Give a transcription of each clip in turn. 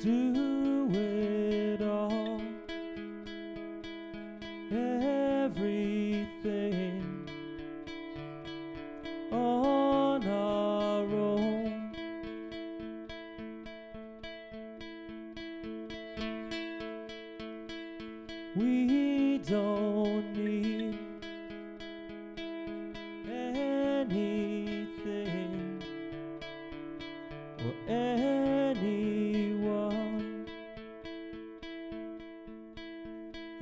do it all. Everything on our own. We don't need anything or anyone.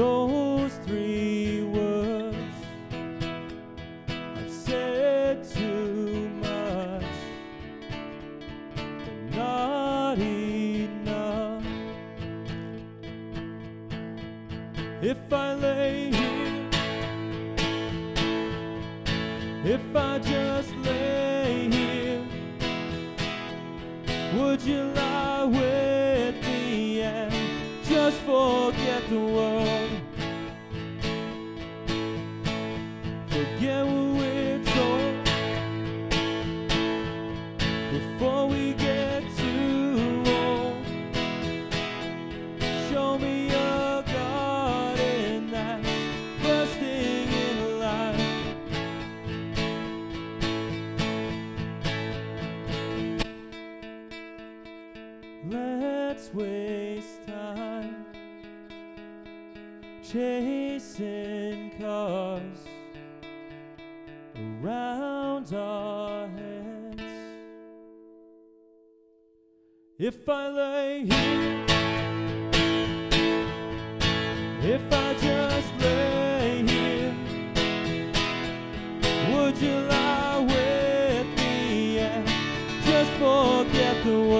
Those three words I've said too much, but not enough. If I lay here, if I just lay here, would you lie with just forget the world? Forget what we're told before we get too old. Show me a garden that's bursting in life. Let's waste time chasing cars around our heads. If I lay here, if I just lay here, would you lie with me and just forget the world?